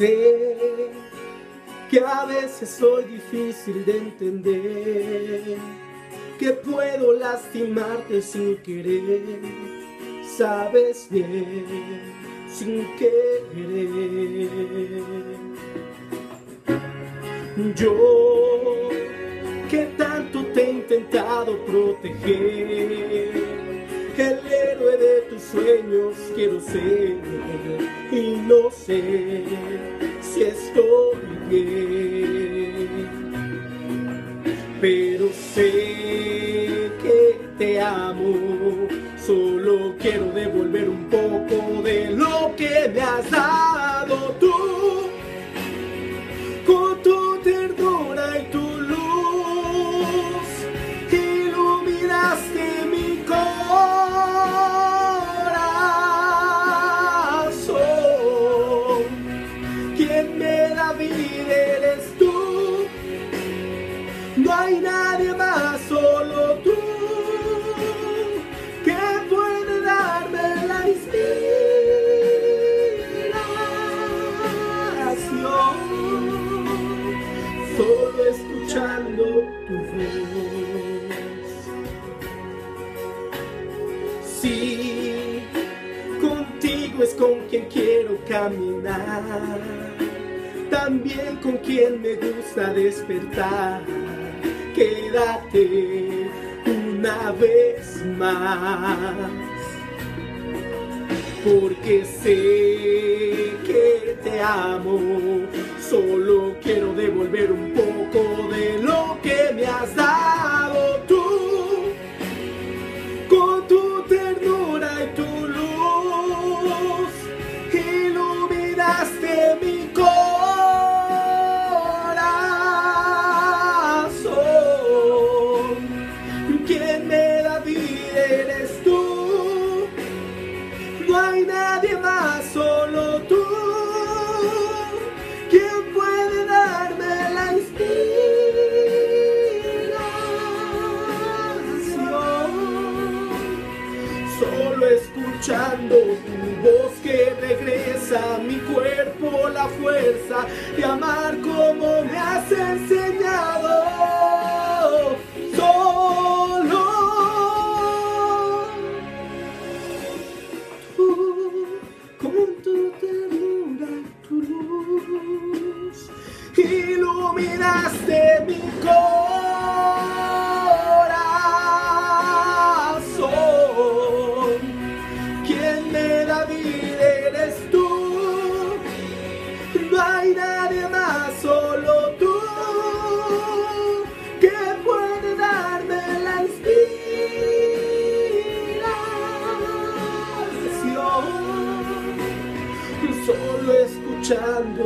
sé que a veces soy difícil de entender, que puedo lastimarte sin querer, sabes bien, sin querer. Yo que tanto te he intentado proteger quiero ser y no sé si estoy bien. Pero sé que te amo, solo quiero devolver un poco hay nadie más, solo tú. Que puede darme la inspiración. Solo escuchando tu voz. Sí, contigo es con quien quiero caminar, también con quien me gusta despertar. Quédate una vez más, porque sé que te amo, solo quiero devolver un poco de lo que me has dado tú. Con tu ternura y tu Quien me da vida eres tú. No hay nadie más, solo tú. Quien puede darme la inspiración solo escuchando tu voz que regresa a mi cuerpo la fuerza de iluminaste mi corazón. Quien me da vida eres tú. No hay nadie más, solo tú. Que puede darme la inspiración. Solo escuchando.